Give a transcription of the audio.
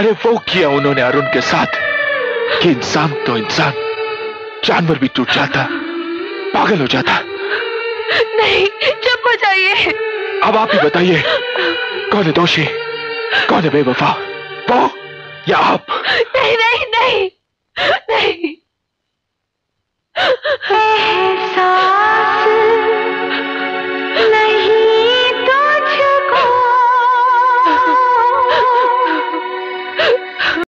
अरे वो किया उन्होंने अरुण के साथ कि इंसान तो इंसान जानवर भी टूट जाता पागल हो जाता। नहीं चुप हो जाइए। अब आप ही बताइए कौन है दोषी कौन है बेवफा वो या आप? नहीं